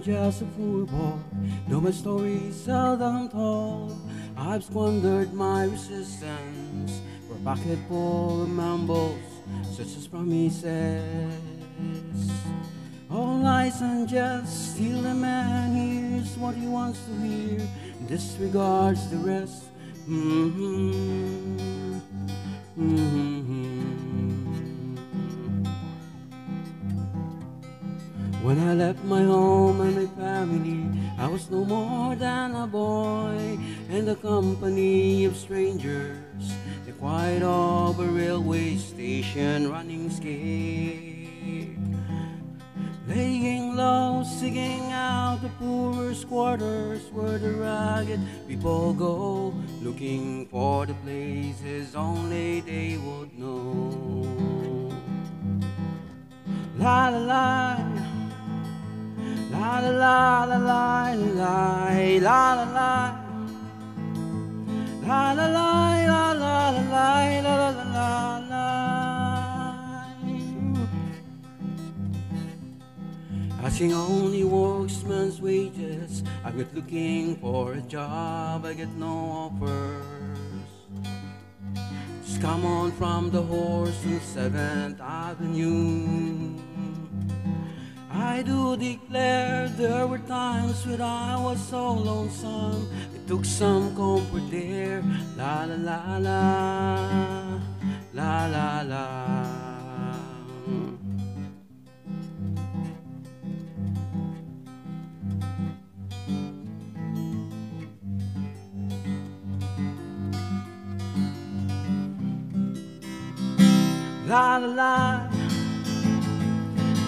just a fool boy, though my story seldom told. I've squandered my resistance for a pocket full of mumbles, such as promises. All lies and jest, still the man hears what he wants to hear, disregards the rest. Mm-hmm. Mm-hmm. When I left my home and my family, I was no more than a boy in the company of strangers. The quiet of a railway station running scared. Laying low, singing out the poorest quarters where the ragged people go, looking for the places only they would know. La la la. La la la la la la la la la La la la la la la la la la Asking only workman's wages I get looking for a job I get no offers Just come on from the horse on 7th Avenue I do declare there were times when I was so lonesome. I took some comfort there. La la la la, la la la. La la la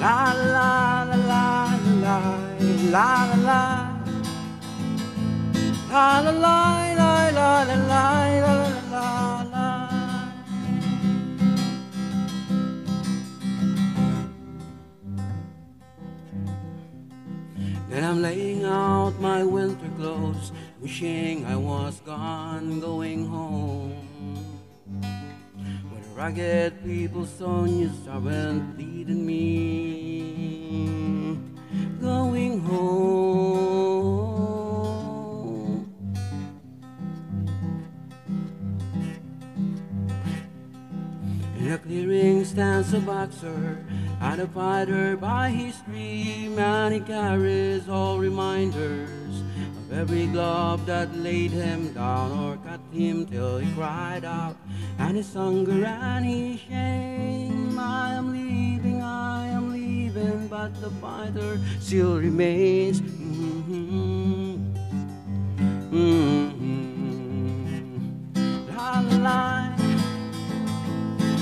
La la la la la la la la La la la la la la la la la Then I'm laying out my winter clothes Wishing I was gone going home. Ragged people on you aren't leading me a clearing stands a boxer and a fighter by his history, man he carries all reminders of every glove that laid him down or cut him till he cried out and his hunger and his shame. I am leaving, I am leaving, but the fighter still remains.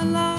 la la